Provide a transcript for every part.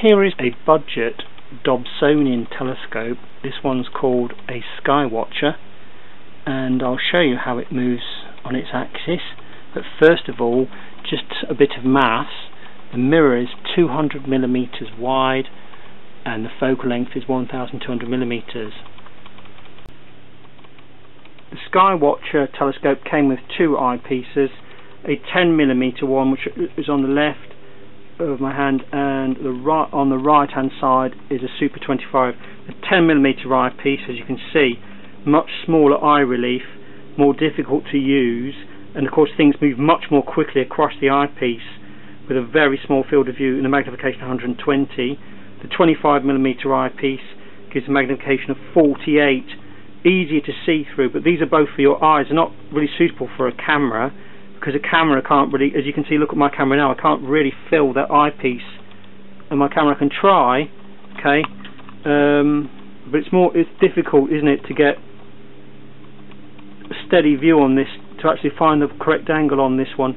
here is a budget Dobsonian telescope. This one's called a Skywatcher and I'll show you how it moves on its axis. But first of all, just a bit of maths. The mirror is 200 millimeters wide and the focal length is 1200 millimeters. The Skywatcher telescope came with two eyepieces, a 10 millimeter one which is on the left of my hand and the right on the right hand side is a Super 25. The 10 millimeter eyepiece as you can see much smaller eye relief, more difficult to use and of course things move much more quickly across the eyepiece with a very small field of view and a magnification of 120. The 25 millimeter eyepiece gives a magnification of 48 easier to see through but these are both for your eyes they're not really suitable for a camera because a camera can't really as you can see look at my camera now I can't really fill that eyepiece. And my camera can try okay um, but it's more it's difficult isn't it to get a steady view on this to actually find the correct angle on this one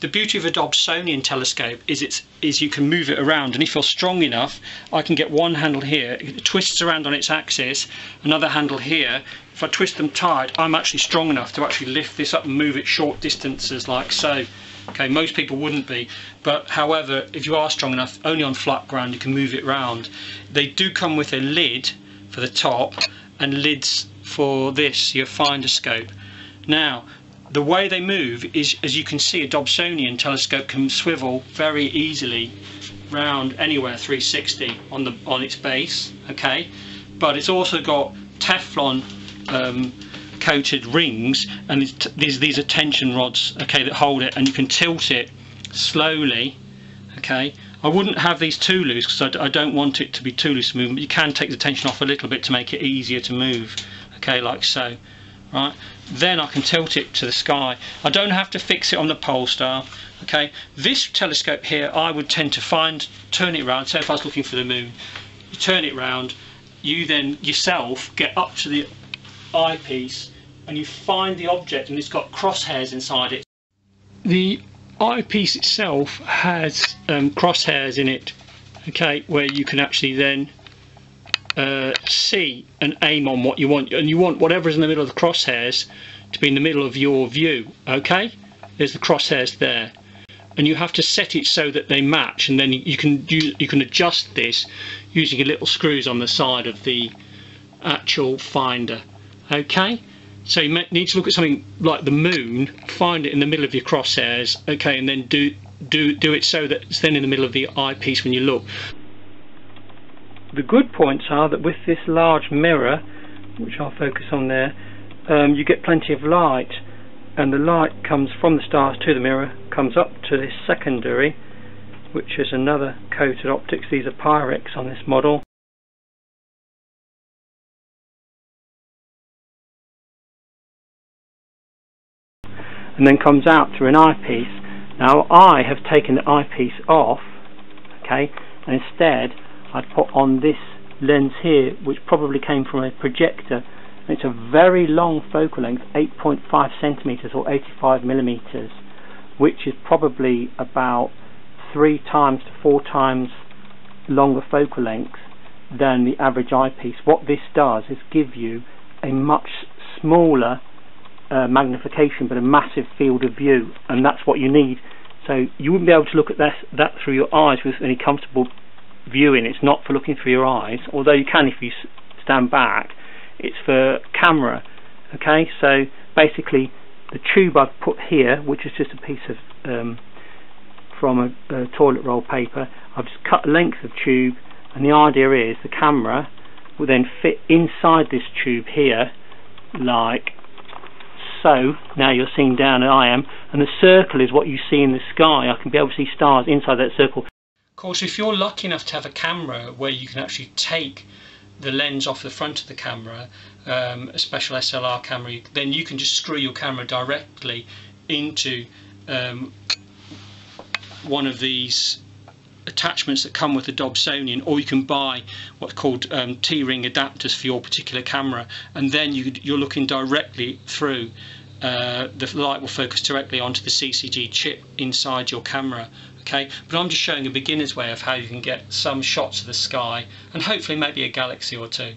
the beauty of a Dobsonian telescope is it's is you can move it around and if you're strong enough I can get one handle here it twists around on its axis another handle here. If I twist them tight I'm actually strong enough to actually lift this up and move it short distances like so. Okay most people wouldn't be but however if you are strong enough only on flat ground you can move it around they do come with a lid for the top and lids for this your finder scope. Now the way they move is, as you can see, a Dobsonian telescope can swivel very easily round anywhere 360 on the on its base. Okay, but it's also got Teflon um, coated rings, and these these are tension rods. Okay, that hold it, and you can tilt it slowly. Okay. I wouldn't have these too loose because I, I, don't want it to be too loose to move, but you can take the tension off a little bit to make it easier to move, okay, like so right? Then I can tilt it to the sky. I don't have to fix it on the pole star okay? This telescope here I would tend to find turn it around say if I was looking for the moon you turn it round you then yourself get up to the eyepiece and you find the object and it's got crosshairs inside it. The eyepiece itself has um, crosshairs in it okay where you can actually then uh, see and aim on what you want. And you want whatever's in the middle of the crosshairs to be in the middle of your view okay? There's the crosshairs there. And you have to set it so that they match and then you can use, you can adjust this using a little screws on the side of the actual finder okay? So you need to look at something like the moon find it in the middle of your crosshairs okay and then do do do it so that it's then in the middle of the eyepiece when you look the good points are that with this large mirror, which I'll focus on there, um, you get plenty of light and the light comes from the stars to the mirror, comes up to this secondary, which is another coated optics. These are Pyrex on this model. and then comes out through an eyepiece. Now I have taken the eyepiece off, okay, and instead I put on this lens here which probably came from a projector. It's a very long focal length 8.5 centimeters or 85 millimeters which is probably about three times to four times longer focal length than the average eyepiece. What this does is give you a much smaller uh, magnification but a massive field of view and that's what you need. So you wouldn't be able to look at that, that through your eyes with any comfortable viewing. It's not for looking through your eyes, although you can if you stand back. It's for camera. Okay, so basically the tube I've put here, which is just a piece of um, from a, a toilet roll paper, I've just cut a length of tube, and the idea is the camera will then fit inside this tube here, like so. Now you're seeing down, and I am, and the circle is what you see in the sky. I can be able to see stars inside that circle course, if you're lucky enough to have a camera where you can actually take the lens off the front of the camera, um, a special SLR camera, then you can just screw your camera directly into um, one of these attachments that come with the Dobsonian or you can buy what's called um, T-ring adapters for your particular camera and then you, you're looking directly through uh, the light will focus directly onto the CCD chip inside your camera okay? But I'm just showing a beginner's way of how you can get some shots of the sky and hopefully maybe a galaxy or two